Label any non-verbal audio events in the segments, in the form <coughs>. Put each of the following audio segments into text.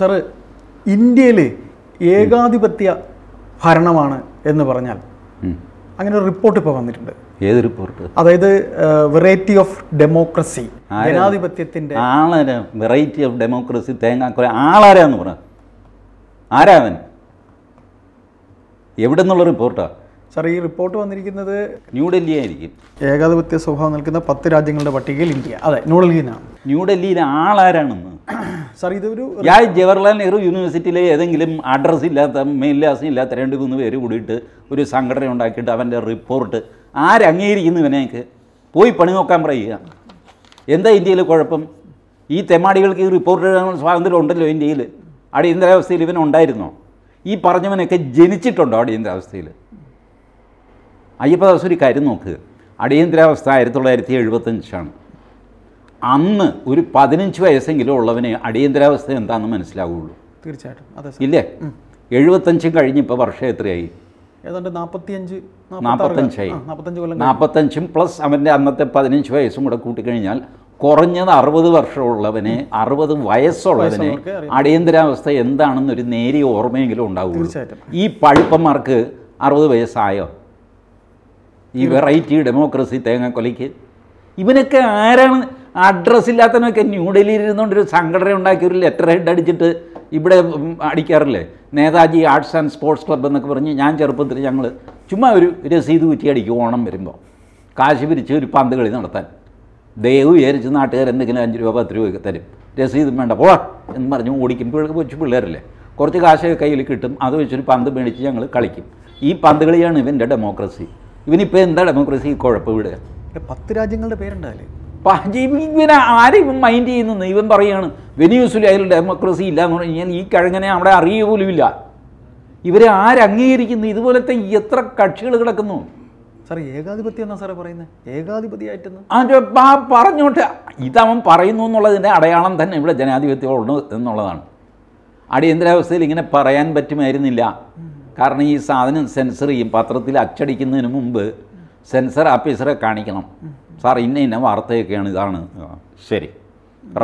Sir ഇന്ത്യയിൽ ഏകാധിപത്യ ഭരണമാണ് എന്ന് പറഞ്ഞാൽ അങ്ങനെ ഒരു റിപ്പോർട്ട് ഇപ്പോൾ വന്നിട്ടുണ്ട്. ഏത് റിപ്പോർട്ട്? അതായത് വെറൈറ്റി ഓഫ് ഡെമോക്രസി? ജനാധിപത്യത്തിന്റെ ആളാരാ? വെറൈറ്റി ഓഫ് ഡെമോക്രസി തേങ്ങാക്കൊല ആളാരാന്ന് പറ. ആരാവൻ എവിടെ നിന്നുള്ള റിപ്പോർട്ടാ? സാർ ഈ റിപ്പോർട്ട് വന്നിരിക്കുന്നത് ന്യൂഡൽഹി ആയിരിക്കും ഏകാധിപത്യ സ്വഭാവം നിൽക്കുന്ന പത്ത് രാജ്യങ്ങളുടെ പട്ടികയിൽ ഇന്ത്യ. അതെ ന്യൂഡൽഹിയിലാണ് ന്യൂഡൽഹിയിലെ ആളാരാണെന്ന്? <coughs> സാർ ഇതൊരു ഞാൻ ജവഹർലാൽ നെഹ്റു യൂണിവേഴ്സിറ്റിയിലെ ഏതെങ്കിലും അഡ്രസ്സ് ഇല്ലാത്ത മേൽവിലാസം ഇല്ലാത്ത രണ്ട് മൂന്ന് പേര് കൂടിയിട്ട് ഒരു സംഘടന ഉണ്ടാക്കിയിട്ട് അവന്റെ റിപ്പോർട്ട് ആരംഗീകരിക്കുന്നു ഇവനേക്ക് പോയി പണി നോക്കാൻ പറയുക. എന്താ ഇന്ത്യയിൽ കുഴപ്പം? ഈ തെമ്മാടികൾക്ക് ഈ റിപ്പോർട്ട് എഴുതാൻ സ്വാതന്ത്ര്യം ഉണ്ടല്ലോ ഇന്ത്യയിൽ. അടിയന്തരാവസ്ഥയിൽ ഇവൻ ഉണ്ടായിരുന്നോ? ഈ പറഞ്ഞവനൊക്കെ ജനിച്ചിട്ടുണ്ടോ അടിയന്തരാവസ്ഥയിൽ? അയ്യപ്പദാസ് ഒരു കാര്യം നോക്ക്. അടിയന്തരാവസ്ഥ ആയിരത്തി തൊള്ളായിരത്തി എഴുപത്തഞ്ചാണ്. അന്ന് ഒരു പതിനഞ്ച് വയസ്സെങ്കിലും ഉള്ളവന് അടിയന്തരാവസ്ഥ എന്താണെന്ന് മനസ്സിലാവുള്ളൂ. തീർച്ചയായിട്ടും. അതെ ഇല്ലേ? എഴുപത്തഞ്ചും കഴിഞ്ഞ് ഇപ്പോൾ വർഷം എത്രയായി? ഏതാണ്ട് നാൽപ്പത്തിയഞ്ച് നാൽപ്പത്തഞ്ചായി നാൽപ്പത്തഞ്ച് പ്ലസ് അവന്റെ അന്നത്തെ പതിനഞ്ച് വയസ്സും കൂടെ കൂട്ടിക്കഴിഞ്ഞാൽ കുറഞ്ഞത് അറുപത് വർഷമുള്ളവനെ അറുപത് വയസ്സുള്ളവനെ. അടിയന്തരാവസ്ഥ എന്താണെന്നൊരു നേരിയ ഓർമ്മയെങ്കിലും ഉണ്ടാവും ഈ പഴുപ്പന്മാർക്ക് അറുപത് വയസ്സായോ? ഈ വെറൈറ്റി ഡെമോക്രസി തേങ്ങാക്കൊലയ്ക്ക്? ഇവനൊക്കെ ആരാണ് അഡ്രസ്സ് ഇല്ലാത്തവനൊക്കെ ന്യൂഡൽഹിയിൽ ഇരുന്നുകൊണ്ട് ഒരു സംഘടന ഉണ്ടാക്കി ഒരു ലെറ്റർ ഹെഡ് അടിച്ചിട്ട് ഇവിടെ അടിക്കാറില്ലേ? Netaji arts and sports club എന്നൊക്കെ പറഞ്ഞ് ഞാൻ ചെറുപ്പത്തിൽ ഞങ്ങൾ ചുമ്മാ ഒരു രസീത് കുറ്റി അടിക്കും ഓണം വരുമ്പോൾ കാശ് പിരിച്ച് ഒരു പന്ത് കളി നടത്താൻ. ദയവ് വിചാരിച്ച് നാട്ടുകാർ എന്തെങ്കിലും അഞ്ച് രൂപ പത്ത് രൂപയൊക്കെ തരും. രസീതും വേണ്ട പോവാ എന്ന് പറഞ്ഞ് ഓടിക്കുമ്പോൾ കൊച്ചു പിള്ളേരല്ലേ? കുറച്ച് കാശൊക്കെ കയ്യിൽ കിട്ടും. അത് വെച്ചൊരു പന്ത് മേടിച്ച് ഞങ്ങൾ കളിക്കും. ഈ പന്ത് കളിയാണ് ഇവന്റെ ഡെമോക്രസി ഇവനിപ്പോൾ എന്താ ഡെമോക്രസി കുഴപ്പം ഇവിടെ ഏ, പത്ത് രാജ്യങ്ങളുടെ പേരുണ്ടല്ലേ പാജി ഇവനെ ആരും ഇവൻ മൈൻഡ് ചെയ്യുന്നു ഇവൻ പറയുകയാണ് വെനിയൂസിൽ അതിൽ ഡെമോക്രസി ഇല്ല എന്ന് പറഞ്ഞു കഴിഞ്ഞാൽ ഈ കിഴങ്ങനെ അവിടെ അറിയുക പോലുമില്ല ഇവരെ ആരംഗീകരിക്കുന്നു ഇതുപോലത്തെ എത്ര കക്ഷികൾ കിടക്കുന്നു? സാർ ഏകാധിപത്യം എന്നാ സാറേ പറയുന്നത് ഏകാധിപതിയായിട്ടെന്ന്? ആ പറഞ്ഞോട്ടെ. ഇതവൻ പറയുന്നു എന്നുള്ളതിന്റെ അടയാളം തന്നെ ഇവിടെ ജനാധിപത്യമുണ്ട് എന്നുള്ളതാണ്. അടിയന്തരാവസ്ഥയിൽ ഇങ്ങനെ പറയാൻ പറ്റുമായിരുന്നില്ല. കാരണം ഈ സാധനം സെൻസർ ചെയ്യും. പത്രത്തിൽ അച്ചടിക്കുന്നതിന് മുമ്പ് സെൻസർ ഓഫീസറെ കാണിക്കണം. സാർ ഇന്ന ഇന്ന വാർത്തയൊക്കെയാണ് ഇതാണ്. ശരി.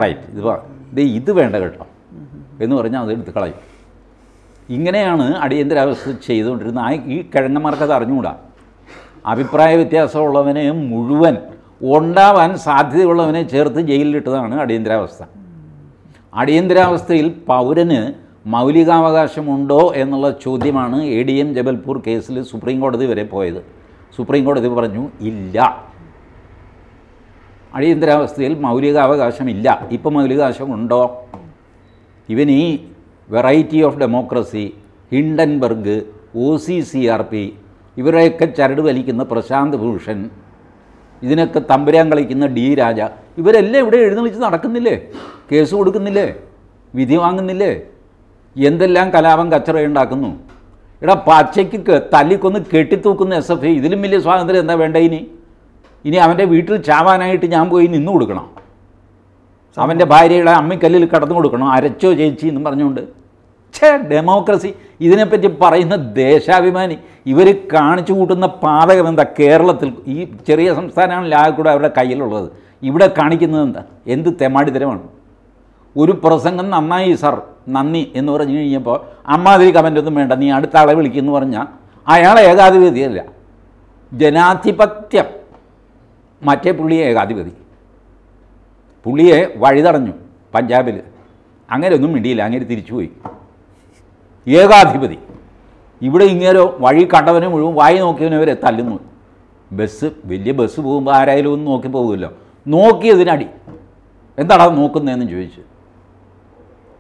റൈറ്റ് ഇത് ദേ ഇത് വേണ്ട കേട്ടോ. എന്ന് പറഞ്ഞാൽ അത് എടുത്ത് കളയും. ഇങ്ങനെയാണ് അടിയന്തരാവസ്ഥ ചെയ്തുകൊണ്ടിരുന്ന ആ ഈ കിഴങ്ങന്മാർക്കത് അറിഞ്ഞുകൂടാ. അഭിപ്രായ വ്യത്യാസമുള്ളവനെ മുഴുവൻ ഉണ്ടാവാൻ സാധ്യതയുള്ളവനെ ചേർത്ത് ജയിലിലിട്ടതാണ് അടിയന്തരാവസ്ഥ. അടിയന്തരാവസ്ഥയിൽ പൗരന് മൗലികാവകാശമുണ്ടോ എന്നുള്ള ചോദ്യമാണ് എ ഡി എം ജബൽപൂർ കേസിൽ സുപ്രീം കോടതി വരെ പോയത്. സുപ്രീം കോടതി പറഞ്ഞു ഇല്ല. അടിയന്തരാവസ്ഥയിൽ മൗലികാവകാശമില്ല. ഇപ്പം മൗലികാവകാശമുണ്ടോ? ഇവൻ ഈ variety of democracy Hindenburg O C C R P ഇവരെയൊക്കെ ചരട് വലിക്കുന്ന പ്രശാന്ത് ഭൂഷൺ ഇതിനൊക്കെ തമ്പുരാൻ കളിക്കുന്ന ഡി രാജ ഇവരെല്ലാം ഇവിടെ എഴുന്നള്ളിച്ച് നടക്കുന്നില്ലേ? കേസ് കൊടുക്കുന്നില്ലേ? വിധി വാങ്ങുന്നില്ലേ? എന്തെല്ലാം കലാപം കച്ചറ ഉണ്ടാക്കുന്നു? എടാ പച്ചയ്ക്ക് തല്ലിക്കൊന്ന് കെട്ടിത്തൂക്കുന്ന എസ് എഫ് ഇതിലും വലിയ സ്വാതന്ത്ര്യം എന്താ വേണ്ട ഇനി? ഇനി അവന്റെ വീട്ടിൽ ചാവാനായിട്ട് ഞാൻ പോയി നിന്ന് കൊടുക്കണം. അവന്റെ ഭാര്യയുടെ അമ്മിക്കല്ലിൽ കടന്നു കൊടുക്കണം. അരച്ചോ ചേച്ചി എന്നും പറഞ്ഞുകൊണ്ട്. ഛേ ഡെമോക്രസി ഇതിനെപ്പറ്റി പറയുന്ന ദേശാഭിമാനി. ഇവർ കാണിച്ചു കൂട്ടുന്ന പാതകം എന്താ? കേരളത്തിൽ ഈ ചെറിയ സംസ്ഥാനങ്ങളിൽ ആകെ കൂടെ അവരുടെ കയ്യിലുള്ളത്. ഇവിടെ കാണിക്കുന്നത് എന്താ? എന്ത് തെമാടിത്തരമാണ് ഒരു പ്രസംഗം നന്നായി സർ. നന്ദി എന്ന് പറഞ്ഞു കഴിഞ്ഞപ്പോൾ അമ്മാതിരി കമന്റ് ഒന്നും വേണ്ട. നീ അടുത്ത ആളെ വിളിക്കുമെന്ന് പറഞ്ഞാൽ അയാൾ ഏകാധിപതിയല്ല. ജനാധിപത്യം. മറ്റേ പുള്ളിയെ ഏകാധിപതി. പുള്ളിയെ വഴിതടഞ്ഞു പഞ്ചാബിൽ അങ്ങനെ ഒന്നും മിണ്ടിയില്ല അങ്ങനെ തിരിച്ചുപോയി. ഏകാധിപതി. ഇവിടെ ഇങ്ങനെ വഴി കണ്ടവനെ മുഴുവൻ വായി നോക്കിയവനവരെ തല്ലുന്നു. ബസ് വലിയ ബസ് പോകുമ്പോൾ ആരായാലും ഒന്നും നോക്കി പോകുമല്ലോ നോക്കിയതിനടി. എന്താടാ നോക്കുന്നതെന്ന് ചോദിച്ചു.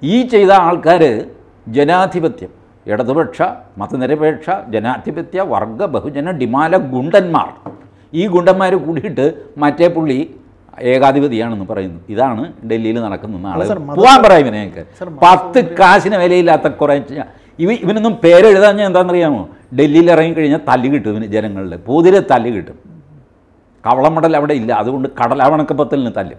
ഈ ചെയ്ത ആൾക്കാർ ജനാധിപത്യം ഇടതുപക്ഷ മതനിരപേക്ഷ ജനാധിപത്യ വർഗ ബഹുജന ഡിമാല ഗുണ്ടന്മാർ. ഈ ഗുണ്ടന്മാർ കൂടിയിട്ട് മറ്റേ പുള്ളി ഏകാധിപതിയാണെന്ന് പറയുന്നു. ഇതാണ് ഡൽഹിയിൽ നടക്കുന്ന നാളെ. പോകാൻ പറയാം ഇവനെയൊക്കെ പത്ത് കാശിന് വിലയില്ലാത്ത കുറേ ഇവ ഇവനൊന്നും പേരെഴുതാൻ ഞാൻ എന്താണെന്നറിയാമോ? ഡൽഹിയിൽ ഇറങ്ങിക്കഴിഞ്ഞാൽ തല്ല് കിട്ടും ഇവന് ജനങ്ങളിൽ പൊതിരെ തല്ല് കിട്ടും. കവളമടൽ അവിടെ ഇല്ല. അതുകൊണ്ട് കടലാവണക്കപ്പത്തലിന് തല്ലും.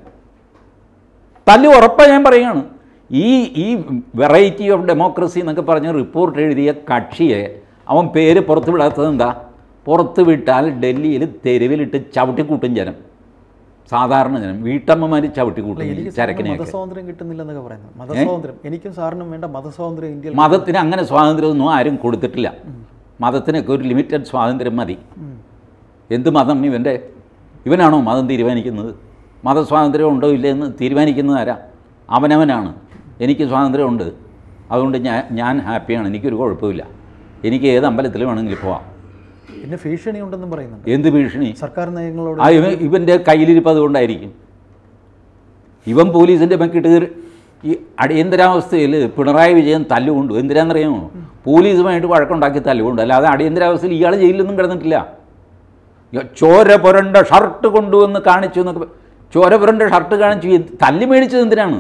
തല്ല് ഉറപ്പാണ് ഞാൻ പറയുകയാണ്. ഈ ഈ വെറൈറ്റി ഓഫ് ഡെമോക്രസി എന്നൊക്കെ പറഞ്ഞ് റിപ്പോർട്ട് എഴുതിയ കക്ഷിയെ അവൻ പേര് പുറത്തുവിടാത്തത് എന്താ? പുറത്ത് വിട്ടാൽ ഡൽഹിയിൽ തെരുവിലിട്ട് ചവിട്ടിക്കൂട്ടും ജനം. സാധാരണ ജനം. വീട്ടമ്മമാർ ചവിട്ടി കൂട്ടും എനിക്ക് സാറിന് ചരക്കിനെയൊക്കെ. മതസ്വാതന്ത്ര്യം കിട്ടുന്നില്ലെന്നൊക്കെ പറയുന്നത്. മതസ്വാതന്ത്ര്യം. എനിക്കും സാറിനും വേണ്ട മതസ്വാതന്ത്ര്യം ഇന്ത്യയിൽ മതത്തിന് അങ്ങനെ സ്വാതന്ത്ര്യമൊന്നും ആരും കൊടുത്തിട്ടില്ല. മതത്തിനൊക്കെ ഒരു ലിമിറ്റഡ് സ്വാതന്ത്ര്യം മതി. എന്ത് മതം ഇവന്റെ ഇവനാണോ മതം തീരുമാനിക്കുന്നത്? മതസ്വാതന്ത്ര്യം ഉണ്ടോ ഇല്ലേ എന്ന് തീരുമാനിക്കുന്നത് ആരാ? അവനവനാണ്. എനിക്ക് സ്വാതന്ത്ര്യമുണ്ട്. അതുകൊണ്ട് ഞാൻ ഞാൻ ഹാപ്പിയാണ്. എനിക്കൊരു കുഴപ്പമില്ല. എനിക്ക് ഏത് അമ്പലത്തിൽ വേണമെങ്കിൽ പോവാം. പിന്നെ ഭീഷണി ഉണ്ടെന്നും പറയുന്നുണ്ട്. എന്ത് ഭീഷണി? സർക്കാർ നയങ്ങളോട് ആ ഇവൻ ഇവന്റെ കയ്യിലിരിപ്പ് അതുകൊണ്ടായിരിക്കും ഇവൻ പോലീസിന്റെ മെക്കിട്ട് ഈ അടിയന്തരാവസ്ഥയിൽ പിണറായി വിജയൻ തല്ലുകൊണ്ടു? എന്തിനാണെന്നറിയാമോ പോലീസുമായിട്ട് വഴക്കുണ്ടാക്കി തല്ലുകൊണ്ടു. അല്ലാതെ അടിയന്തരാവസ്ഥയിൽ ഇയാൾ ജയിലിലൊന്നും കിടന്നിട്ടില്ല. ചോര പുരണ്ട ഷർട്ട് കൊണ്ടുവന്ന് കാണിച്ചു എന്നൊക്കെ ചോര പുരണ്ട ഷർട്ട് കാണിച്ചു. തല്ലി മേടിച്ചത് എന്തിനാണ്?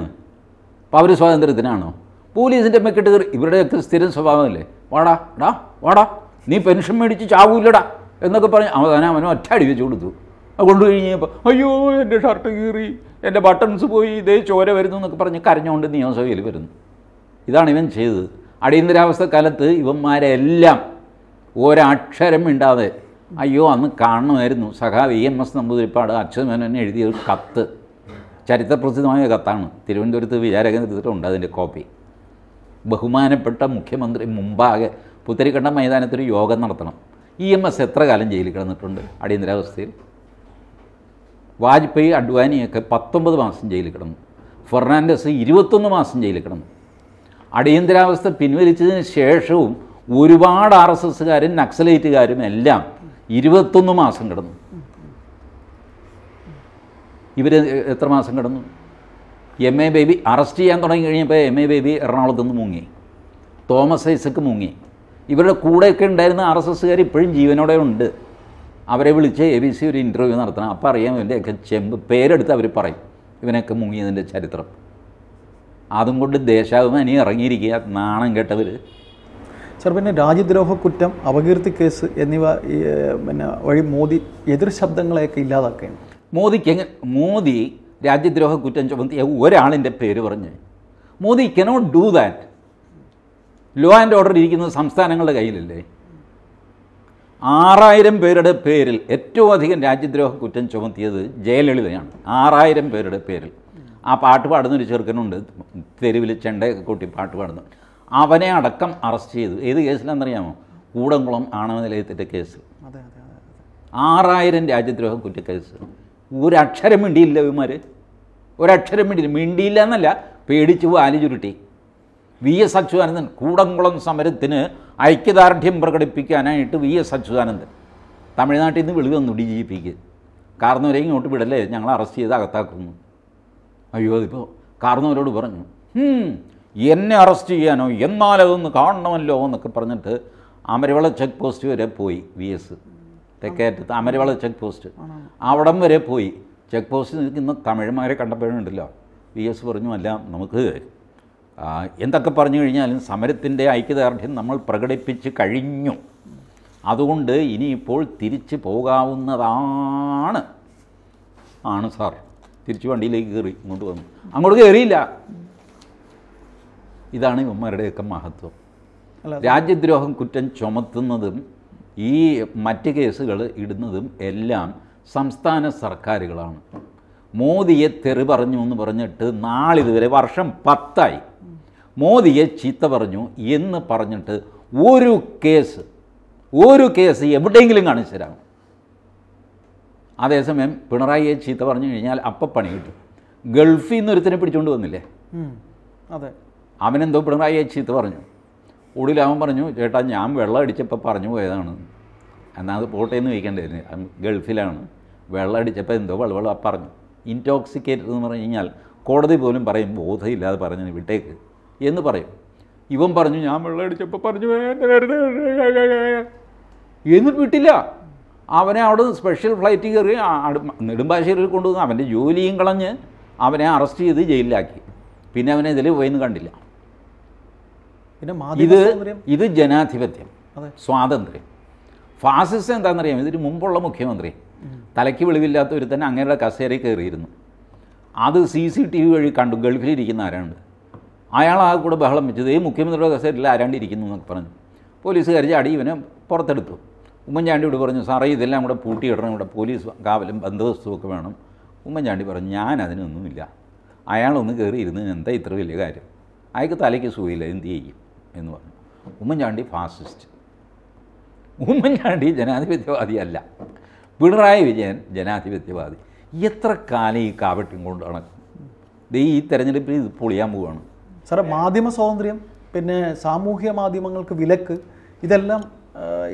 പൗര സ്വാതന്ത്ര്യത്തിനാണോ? പോലീസിന്റെ മെക്കിട്ട് ഇവരുടെയൊക്കെ സ്ഥിരം സ്വഭാവമല്ലേ? വാടാ ഡാ വാടാ. നീ പെൻഷൻ മേടിച്ച് ചാവൂലടാ എന്നൊക്കെ പറഞ്ഞ് അവനെ ഒറ്റ അടി വെച്ച് കൊടുത്തു. കൊണ്ടു കഴിഞ്ഞപ്പോൾ അയ്യോ എന്റെ ഷർട്ട് കീറി എന്റെ ബട്ടൺസ് പോയി ഇതേ ചോര വരുന്നു എന്നൊക്കെ പറഞ്ഞ് കരഞ്ഞുകൊണ്ട് നിയമസഭയിൽ വരുന്നു. ഇതാണ് ഇവൻ ചെയ്തത്. അടിയന്തരാവസ്ഥ കാലത്ത് ഇവന്മാരെല്ലാം ഒരക്ഷരം മിണ്ടാതെ അയ്യോ അന്ന് കാണണമായിരുന്നു. സഖാവ് E M S Namboodiripad Achutha Menon എഴുതിയ ഒരു കത്ത്. ചരിത്രപ്രസിദ്ധമായ കത്താണ്. തിരുവനന്തപുരത്ത് വിചാരകേന്ദ്രത്തിലുണ്ട് അതിന്റെ കോപ്പി. ബഹുമാനപ്പെട്ട മുഖ്യമന്ത്രി മുമ്പാകെ പുത്തരിക്കണ്ടം മൈതാനത്തൊരു യോഗം നടത്തണം. ഇ എം എസ് എത്ര കാലം ജയിലിൽ കിടന്നിട്ടുണ്ട്? അടിയന്തരാവസ്ഥയിൽ വാജ്പേയി അഡ്വാനിയൊക്കെ പത്തൊമ്പത് മാസം ജയിലിൽ കിടന്നു. ഫെർണാണ്ടസ് ഇരുപത്തൊന്ന് മാസം ജയിലിൽ കിടന്നു. അടിയന്തരാവസ്ഥ പിൻവലിച്ചതിന് ശേഷവും ഒരുപാട് ആർ എസ് എസ്സുകാരും നക്സലൈറ്റുകാരും എല്ലാം ഇരുപത്തൊന്ന് മാസം കിടന്നു. ഇവർ എത്ര മാസം കിടന്നു? എം എ ബേബി അറസ്റ്റ് ചെയ്യാൻ തുടങ്ങി കഴിഞ്ഞപ്പോൾ എം എ ബേബി എറണാകുളത്ത് നിന്ന് മുങ്ങി. തോമസ് ഐസക്ക് മുങ്ങി. ഇവരുടെ കൂടെയൊക്കെ ഉണ്ടായിരുന്ന ആർ എസ് എസ്സുകാർ ഇപ്പോഴും ജീവനോടെ ഉണ്ട്. അവരെ വിളിച്ച് എ ബി സി ഒരു ഇന്റർവ്യൂ നടത്തണം. അപ്പോൾ അറിയാം ഇവന്റെയൊക്കെ ചെമ്പ് പേരെടുത്ത് അവർ പറയും. ഇവനൊക്കെ മുങ്ങിയതിന്റെ ചരിത്രം. അതും കൊണ്ട് ദേശാഭിമാനി ഇറങ്ങിയിരിക്കുക. നാണം കേട്ടവർ സാർ പിന്നെ രാജ്യദ്രോഹ കുറ്റം അപകീർത്തി കേസ് എന്നിവ പിന്നെ വഴി മോദി എതിർ ശബ്ദങ്ങളെയൊക്കെ ഇല്ലാതാക്കുകയാണ്. മോദിക്ക് എങ്ങനെ മോദി രാജ്യദ്രോഹ കുറ്റം ചുമത്തിയ ഒരാളിന്റെ പേര് പറഞ്ഞ് Modi cannot do that law and order ഇരിക്കുന്നത് സംസ്ഥാനങ്ങളുടെ കയ്യിലല്ലേ? ആറായിരം പേരുടെ പേരിൽ ഏറ്റവും അധികം രാജ്യദ്രോഹ കുറ്റം ചുമത്തിയത് ജയലളിതയാണ്. ആറായിരം പേരുടെ പേരിൽ. ആ പാട്ട് പാടുന്നൊരു ചെറുക്കനുണ്ട് തെരുവിൽ ചെണ്ടയൊക്കെ കൂട്ടി പാട്ട് പാടുന്നു. അവനെ അടക്കം അറസ്റ്റ് ചെയ്തു. ഏത് കേസിലാണെന്നറിയാമോ? കൂടംകുളം ആണവ നിലയത്തിന്റെ കേസ് ആറായിരം രാജ്യദ്രോഹ കുറ്റക്കേസ്. ഒരക്ഷരം മിണ്ടിയില്ല ഇവന്മാർ ഒരക്ഷരം മിണ്ടിയില്ല. മിണ്ടിയില്ല എന്നല്ല പേടിച്ച് വാലി ചുരുട്ടി. വി എസ് അച്യുതാനന്ദൻ കൂടംകുളം സമരത്തിന് ഐക്യദാർഢ്യം പ്രകടിപ്പിക്കാനായിട്ട് വി എസ് അച്യുതാനന്ദൻ. തമിഴ്നാട്ടിൽ നിന്ന് വിളി വന്നു ഡി ജി പിക്ക്. കാർന്നവരെ ഇങ്ങോട്ട് വിടല്ലേ ഞങ്ങൾ അറസ്റ്റ് ചെയ്ത് അകത്താക്കുന്നു. അയ്യോ അതിപ്പോൾ കാർന്നവരോട് പറഞ്ഞു "ഹും, എന്നെ അറസ്റ്റ് ചെയ്യാനോ എന്നാലതൊന്ന് കാണണമല്ലോ എന്നൊക്കെ പറഞ്ഞിട്ട് അമരവള ചെക്ക് പോസ്റ്റ് വരെ പോയി വി എസ്. തെക്കേറ്റത്ത് അമരവള ചെക്ക് പോസ്റ്റ്. അവിടം വരെ പോയി. ചെക്ക് പോസ്റ്റ് നിൽക്കുന്ന തമിഴന്മാരെ കണ്ടപ്പോഴുണ്ടല്ലോ. വി എസ് പറഞ്ഞു അല്ല നമുക്ക് എന്തൊക്കെ പറഞ്ഞു കഴിഞ്ഞാലും സമരത്തിന്റെ ഐക്യദാർഢ്യം നമ്മൾ പ്രകടിപ്പിച്ച് കഴിഞ്ഞു. അതുകൊണ്ട് ഇനിയിപ്പോൾ തിരിച്ചു പോകാവുന്നതാണ്. ആണ് സാർ. തിരിച്ചു വണ്ടിയിലേക്ക് കയറി ഇങ്ങോട്ട് വന്നു. അങ്ങോട്ട് കയറിയില്ല. ഇതാണ് ഇവന്മാരുടെയൊക്കെ മഹത്വം. അല്ല രാജ്യദ്രോഹം കുറ്റം ചുമത്തുന്നതും ഈ മറ്റ് കേസുകൾ ഇടുന്നതും എല്ലാം സംസ്ഥാന സർക്കാരുകളാണ്. മോദിയെ തെറി പറഞ്ഞു എന്ന് പറഞ്ഞിട്ട് നാളിതുവരെ വർഷം പത്തായി. മോദിയെ ചീത്ത പറഞ്ഞു എന്ന് പറഞ്ഞിട്ട് ഒരു കേസ് ഒരു കേസ് എവിടെയെങ്കിലും കാണിച്ചു തരാം. അതേസമയം പിണറായിയെ ചീത്ത പറഞ്ഞു കഴിഞ്ഞാൽ അപ്പം പണി കിട്ടും. ഗൾഫിൽ നിന്ന് ഒരുത്തിനെ പിടിച്ചുകൊണ്ട് വന്നില്ലേ. അതെ. അവനെന്തോ പിണറായിയെ ചീത്ത പറഞ്ഞു. ഒടുവിൽ അവൻ പറഞ്ഞു ചേട്ടാ ഞാൻ വെള്ളം അടിച്ചപ്പോൾ പറഞ്ഞു പോയതാണ്. എന്നാൽ അത് പോട്ടെ എന്ന് ചോദിക്കേണ്ടതിന് അവൻ ഗൾഫിലാണ്. വെള്ളം അടിച്ചപ്പോൾ എന്തോ വെള്ളം പറഞ്ഞു. ഇൻടോക്സിക്കേറ്റഡ് എന്ന് പറഞ്ഞു കഴിഞ്ഞാൽ കോടതി പോലും പറയും ബോധമില്ലാതെ പറഞ്ഞു വിട്ടേക്ക്. എന്ന് പറയും. ഇവൻ പറഞ്ഞു ഞാൻ വെള്ളമടിച്ചപ്പോൾ പറഞ്ഞു "എന്നെ വെറുതെ എന്നിട്ട് വിട്ടില്ല. അവനെ അവിടെ സ്പെഷ്യൽ ഫ്ലൈറ്റ് കയറി നെടുമ്പാശ്ശേരിയിൽ കൊണ്ടുവന്ന് അവന്റെ ജോലിയും കളഞ്ഞ് അവനെ അറസ്റ്റ് ചെയ്ത് ജയിലിലാക്കി. പിന്നെ അവനെ ഇതിൽ പോയെന്ന് കണ്ടില്ല. പിന്നെ ഇത് ഇത് ജനാധിപത്യം അതെ. സ്വാതന്ത്ര്യം. ഫാസിസം എന്താണെന്നറിയാം ഇതിന് മുമ്പുള്ള മുഖ്യമന്ത്രി. തലയ്ക്ക് വെളിവില്ലാത്ത ഒരു തന്നെ അങ്ങയുടെ കസേരയിൽ കയറിയിരുന്നു. അത് സി സി ടി വി വഴി കണ്ടു ഗൾഫിലിരിക്കുന്ന ആരാണ്ട് അയാൾ ആ കൂടെ ബഹളം വെച്ചത് ഈ മുഖ്യമന്ത്രിയുടെ കസേരയിൽ ആരാണ്ടിരിക്കുന്നു എന്നൊക്കെ പറഞ്ഞു. പോലീസുകാർ അടി ഇവനെ പുറത്തെടുത്തു. ഉമ്മൻചാണ്ടി ഇവിടെ പറഞ്ഞു സാറേ ഇതെല്ലാം കൂടെ പൂട്ടിയിടണം ഇവിടെ പോലീസ് കാവലും ബന്ദോബസ്തും ഒക്കെ വേണം. ഉമ്മൻചാണ്ടി പറഞ്ഞു ഞാൻ അതിനൊന്നുമില്ല. അയാളൊന്ന് കയറി ഇരുന്ന് എന്താ ഇത്ര വലിയ കാര്യം? അയാൾക്ക് തലയ്ക്ക് സുഖമില്ല എന്ത് ചെയ്യും? എന്ന് പറഞ്ഞു. ഉമ്മൻചാണ്ടി ഫാസിസ്റ്റ്. ഉമ്മൻചാണ്ടി ജനാധിപത്യവാദിയല്ല. പിണറായി വിജയൻ ജനാധിപത്യവാദി. എത്ര കാലം ഈ കാവട്യം കൊണ്ട് നടക്കും ഈ തെരഞ്ഞെടുപ്പിൽ ഇത് പൊളിയാൻ പോവുകയാണ് സാറേ മാധ്യമ സ്വാതന്ത്ര്യം പിന്നെ സാമൂഹ്യ മാധ്യമങ്ങൾക്ക് വിലക്ക് ഇതെല്ലാം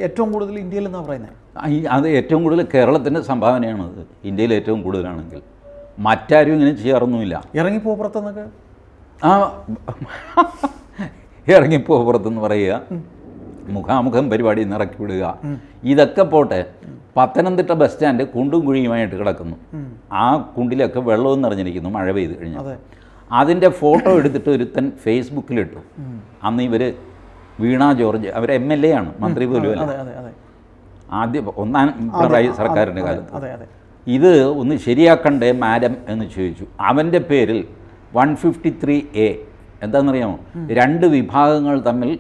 ഏറ്റവും കൂടുതൽ ഇന്ത്യയിൽ എന്നാണ് പറയുന്നത് അത് ഏറ്റവും കൂടുതൽ കേരളത്തിന്റെ സംഭാവനയാണ് അത്. ഇന്ത്യയിൽ ഏറ്റവും കൂടുതലാണെങ്കിൽ. മറ്റാരും ഇങ്ങനെ ചെയ്യാറൊന്നുമില്ല. ഇറങ്ങിപ്പോ പുറത്തുനിന്നൊക്കെ? ആ ഇറങ്ങിപ്പോ പുറത്തെന്ന് പറയുക. മുഖാമുഖം പരിപാടി നിറക്കി വിടുക. ഇതൊക്കെ പോട്ടെ പത്തനംതിട്ട ബസ് സ്റ്റാൻഡ് കുണ്ടും കുഴിയുമായിട്ട് കിടക്കുന്നു. ആ കുണ്ടിലൊക്കെ വെള്ളവും നിറഞ്ഞിരിക്കുന്നു മഴ പെയ്ത് കഴിഞ്ഞാൽ. അതെ. അതിന്റെ ഫോട്ടോ എടുത്തിട്ട് ഒരുത്തൻ ഫേസ്ബുക്കിലിട്ടു. അന്ന് ഇവർ വീണ ജോർജ് അവർ എം എൽ എ ആണ് മന്ത്രി പോലും അല്ല ആദ്യം ഒന്നാം പിണറായി സർക്കാരിന്റെ കാലത്ത്. ഇത് ഒന്ന് ശരിയാക്കണ്ടേ മാഡം എന്ന് ചോദിച്ചു. അവന്റെ പേരിൽ വൺ ഫിഫ്റ്റി ത്രീ എ എന്താണെന്നറിയാമോ? രണ്ട് വിഭാഗങ്ങൾ തമ്മിൽ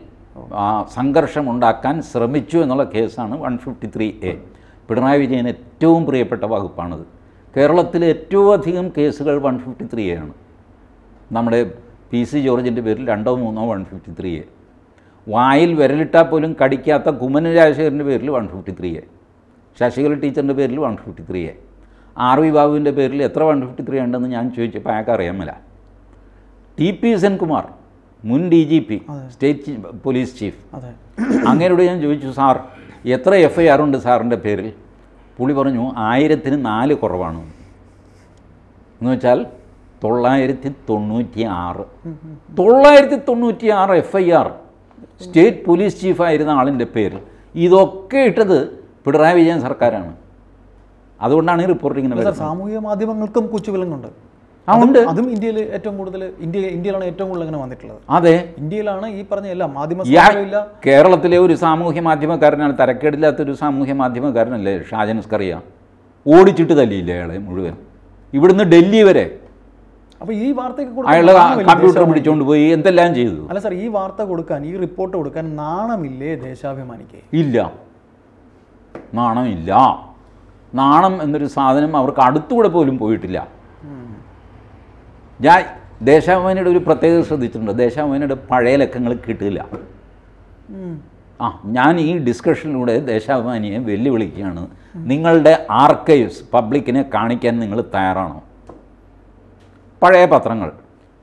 സംഘർഷം ഉണ്ടാക്കാൻ ശ്രമിച്ചു എന്നുള്ള കേസാണ് one fifty three A. Pinarayi Vijayan ഏറ്റവും പ്രിയപ്പെട്ട വകുപ്പാണത്. കേരളത്തിലെ ഏറ്റവും അധികം കേസുകൾ വൺ ഫിഫ്റ്റി ത്രീ എ ആണ്. നമ്മുടെ പി സി ജോർജിന്റെ പേരിൽ രണ്ടോ മൂന്നോ വൺ ഫിഫ്റ്റി ത്രീ എ വായിൽ വിരലിട്ടാൽ പോലും കടിക്കാത്ത കുമ്മന രാജശേഖരന്റെ പേരിൽ one fifty three A Sasikala ടീച്ചറിന്റെ പേരിൽ one fifty three A R V ബാബുവിന്റെ പേരിൽ എത്ര വൺ ഫിഫ്റ്റി ത്രീ ഉണ്ടെന്ന് ഞാൻ ചോദിച്ചപ്പോൾ അയാൾക്ക് അറിയാമല്ല ടി പി സെൻകുമാർ മുൻ D G P state police chief അതെ. അങ്ങനോട് ഞാൻ ചോദിച്ചു സാർ എത്ര എഫ് ഐ ആർ ഉണ്ട് സാറിന്റെ പേരിൽ? പുള്ളി പറഞ്ഞു ആയിരത്തിന് നാല് കുറവാണ്. എന്ന് വെച്ചാൽ തൊള്ളായിരത്തി തൊണ്ണൂറ്റി ആറ് തൊള്ളായിരത്തി തൊണ്ണൂറ്റി ആറ് F I R state police ചീഫായിരുന്ന ആളിന്റെ പേരിൽ. ഇതൊക്കെ ഇട്ടത് പിണറായി വിജയൻ സർക്കാരാണ്. അതുകൊണ്ടാണ് ഈ റിപ്പോർട്ട് ഇങ്ങനെ സാർ വരുന്നത്. സാമൂഹ്യ മാധ്യമങ്ങൾക്കും കുച്ചുവിലങ്ങുണ്ട് ഉണ്ട്. അതും ഇന്ത്യയിൽ ഏറ്റവും കൂടുതൽ ഇന്ത്യ ഇന്ത്യയിലാണ് ഏറ്റവും കൂടുതൽ അങ്ങനെ വന്നിട്ടുള്ളത്. അതെ. ഇന്ത്യയിലാണ് ഈ പറഞ്ഞ എല്ലാ മാധ്യമ കേരളത്തിലെ ഒരു സാമൂഹ്യ മാധ്യമക്കാരനാണ്. തരക്കേടില്ലാത്ത ഒരു സാമൂഹ്യ മാധ്യമക്കാരനല്ലേ ഷാജൻ സ്കറിയ ഓടിച്ചിട്ട് തല്ലിയില്ലേ അയാളെ മുഴുവൻ? ഇവിടുന്ന് ഡൽഹി വരെ അപ്പൊ ഈ വാർത്തയ്ക്ക് കൊടുക്കാൻ കമ്പ്യൂട്ടർ പിടിച്ചുകൊണ്ട് പിടിച്ചോണ്ട് പോയി എന്തെല്ലാം ചെയ്തു? അല്ല സാർ ഈ വാർത്ത കൊടുക്കാൻ ഈ റിപ്പോർട്ട് കൊടുക്കാൻ നാണമില്ലേ ദേശാഭിമാനിക്ക്? ഇല്ല. നാണമില്ല. നാണം എന്നൊരു സാധനം അവർക്ക് അടുത്തുകൂടെ പോലും പോയിട്ടില്ല. ഞാൻ ദേശാഭിമാനിയുടെ ഒരു പ്രത്യേകത ശ്രദ്ധിച്ചിട്ടുണ്ട്. ദേശാഭിമാനിയുടെ പഴയ ലക്കങ്ങൾ കിട്ടില്ല. ആ ഞാൻ ഈ ഡിസ്കഷനിലൂടെ ദേശാഭിമാനിയെ വെല്ലുവിളിക്കുകയാണ്. നിങ്ങളുടെ ആർക്കൈവ്സ് പബ്ലിക്കിനെ കാണിക്കാൻ നിങ്ങൾ തയ്യാറാണോ? പഴയ പത്രങ്ങൾ.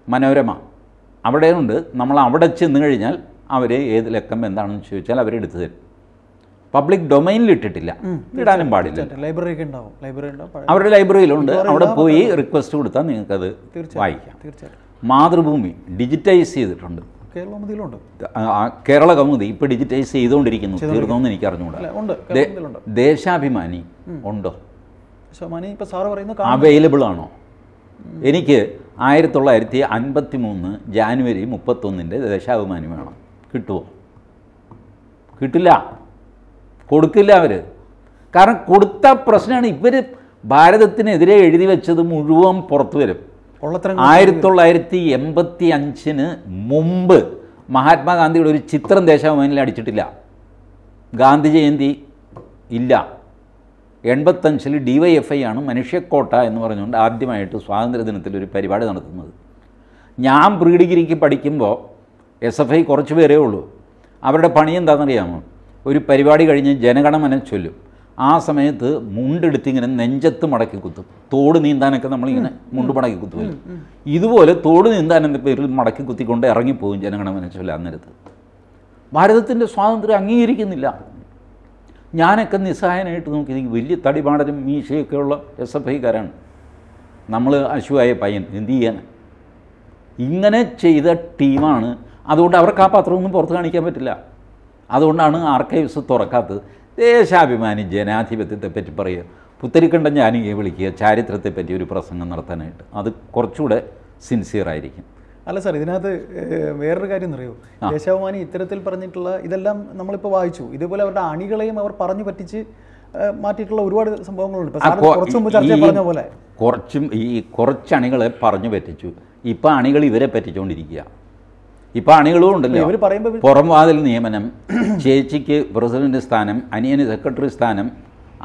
മനോരമ. അവിടെയുണ്ട്. നമ്മൾ അവിടെ ചെന്ന് കഴിഞ്ഞാൽ അവർ ഏത് ലക്കം എന്താണെന്ന് ചോദിച്ചാൽ അവരെടുത്ത് തരും. പബ്ലിക് ഡൊമൈനിൽ ഇട്ടിട്ടില്ല. ഇടാനും പാടില്ല. ലൈബ്രറി ഉണ്ടാവും. ലൈബ്രറി ഉണ്ടാവും. അവരുടെ ലൈബ്രറിയിലുണ്ട്. അവിടെ പോയി റിക്വസ്റ്റ് കൊടുത്താൽ നിങ്ങൾക്ക് അത് വായിക്കാം. തീർച്ചയായിട്ടും. മാതൃഭൂമി ഡിജിറ്റൈസ് ചെയ്തിട്ടുണ്ട്. കേരളമതിയിലുണ്ട് കേരള കൗമുദി ഇപ്പോൾ ഡിജിറ്റൈസ് ചെയ്തുകൊണ്ടിരിക്കുന്നു. തീർന്നോന്ന് എനിക്ക് അറിഞ്ഞുകൂടാ ദേശാഭിമാനി ഉണ്ടോ? ഇപ്പൊ അവൈലബിൾ ആണോ? എനിക്ക് ആയിരത്തി തൊള്ളായിരത്തി അൻപത്തി മൂന്ന് ജാനുവരി മുപ്പത്തൊന്നിന്റെ ദേശാഭിമാനി വേണം. കിട്ടുമോ കിട്ടില്ല. കൊടുക്കില്ല അവർ കാരണം കൊടുത്ത പ്രശ്നമാണ് ഇവർ ഭാരതത്തിനെതിരെ എഴുതി വെച്ചത് മുഴുവൻ പുറത്തു വരും. ആയിരത്തി തൊള്ളായിരത്തി എൺപത്തി അഞ്ചിന് മുമ്പ് മഹാത്മാഗാന്ധിയുടെ ഒരു ചിത്രം ദേശാഭിമാനിൽ അടിച്ചിട്ടില്ല. ഗാന്ധി ജയന്തി ഇല്ല. എൺപത്തഞ്ചിൽ ഡി വൈ എഫ് ഐ ആണ് മനുഷ്യക്കോട്ട എന്ന് പറഞ്ഞുകൊണ്ട് ആദ്യമായിട്ട് സ്വാതന്ത്ര്യദിനത്തിൽ ഒരു പരിപാടി നടത്തുന്നത്. ഞാൻ പ്രീ ഡിഗ്രിക്ക് പഠിക്കുമ്പോൾ എസ് എഫ് ഐ കുറച്ച് പേരേ ഉള്ളൂ. അവരുടെ പണി എന്താണെന്നറിയാമോ? ഒരു പരിപാടി കഴിഞ്ഞ് ജനഗണമന ചൊല്ലും. ആ സമയത്ത് മുണ്ടെടുത്ത് ഇങ്ങനെ നെഞ്ചത്ത് മടക്കി കുത്തും. തോട് നീന്താനൊക്കെ നമ്മളിങ്ങനെ മുണ്ട് മടക്കി കുത്തുമല്ലോ ഇതുപോലെ തോട് നീന്താൻ എന്ന പേരിൽ മടക്കി കുത്തിക്കൊണ്ട് ഇറങ്ങിപ്പോകും ജനഗണമന ചൊല്ലാൻ നേരത്ത് ഭാരതത്തിന്റെ സ്വാതന്ത്ര്യം അംഗീകരിക്കുന്നില്ല. ഞാനൊക്കെ നിസ്സഹായനായിട്ട് നോക്കി എനിക്ക് വലിയ തടിപാടലും മീശയൊക്കെയുള്ള എസ് എഫ് ഐക്കാരാണ്. നമ്മൾ അശുവായ പയ്യൻ എന്ത് ചെയ്യാൻ? ഇങ്ങനെ ചെയ്ത ടീമാണ്. അതുകൊണ്ട് അവർക്ക് ആ പത്രമൊന്നും പുറത്ത് കാണിക്കാൻ പറ്റില്ല. അതുകൊണ്ടാണ് ആർക്കൈവ്സ് തുറക്കാത്തത്. ദേശാഭിമാനി ജനാധിപത്യത്തെ പറ്റി പറയുക. പുത്തരിക്കണ്ടൻ ഞാനിങ്ങനെ വിളിക്കുക ചാരിത്രത്തെപ്പറ്റി ഒരു പ്രസംഗം നടത്താനായിട്ട്. അത് കുറച്ചുകൂടെ സിൻസിയർ ആയിരിക്കും. അല്ല സാർ ഇതിനകത്ത് വേറൊരു കാര്യം അറിയോ? ദേശാഭിമാനി ഇത്തരത്തിൽ പറഞ്ഞിട്ടുള്ള ഇതെല്ലാം നമ്മളിപ്പോൾ വായിച്ചു. ഇതുപോലെ അവരുടെ അണികളെയും അവർ പറഞ്ഞു പറ്റിച്ച് മാറ്റിയിട്ടുള്ള ഒരുപാട് സംഭവങ്ങളുണ്ട്. കുറച്ച് മുമ്പ് ചർച്ച പറഞ്ഞ പോലെ. കുറച്ചും ഈ കുറച്ച് അണികളെ പറഞ്ഞു പറ്റിച്ചു. ഇപ്പം അണികൾ ഇവരെ പറ്റിച്ചുകൊണ്ടിരിക്കുക ഇപ്പം അണികളും ഉണ്ടല്ലോ. ഇവർ പറയുമ്പോൾ പുറംവാതിൽ നിയമനം ചേച്ചിക്ക് പ്രസിഡന്റ് സ്ഥാനം അനിയന് സെക്രട്ടറി സ്ഥാനം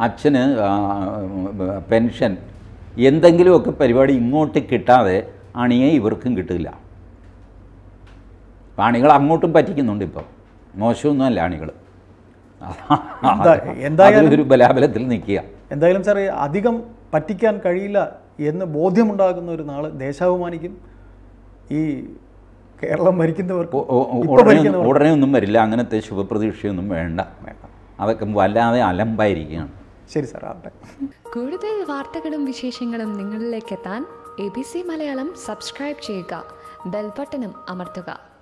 അച്ഛന് പെൻഷൻ എന്തെങ്കിലുമൊക്കെ പരിപാടി ഇങ്ങോട്ട് കിട്ടാതെ അണിയെ ഇവർക്കും കിട്ടില്ല. അണികൾ അങ്ങോട്ടും പറ്റിക്കുന്നുണ്ട് ഇപ്പം. മോശമൊന്നുമല്ല അണികൾ എന്തായാലും- ഒരു ബലാബലത്തിൽ നിൽക്കുക. എന്തായാലും സാറേ അധികം പറ്റിക്കാൻ കഴിയില്ല എന്ന് ബോധ്യമുണ്ടാകുന്ന ഒരു നാൾ ദേശാഭിമാനിക്കും. ഈ കേരളം ഭരിക്കുന്നവർക്ക് ഉടനെ ഒന്നും വരില്ല. അങ്ങനത്തെ ശുഭപ്രതീക്ഷയൊന്നും വേണ്ട. അതൊക്കെ വല്ലാതെ അലമ്പായിരിക്കുകയാണ്. ശരി സാർ ആവട്ടെ. കൂടുതൽ വാർത്തകളും വിശേഷങ്ങളും നിങ്ങളിലേക്ക് എത്താൻ A B C Malayalam subscribe ചെയ്യുക. ബെൽബട്ടനും അമർത്തുക.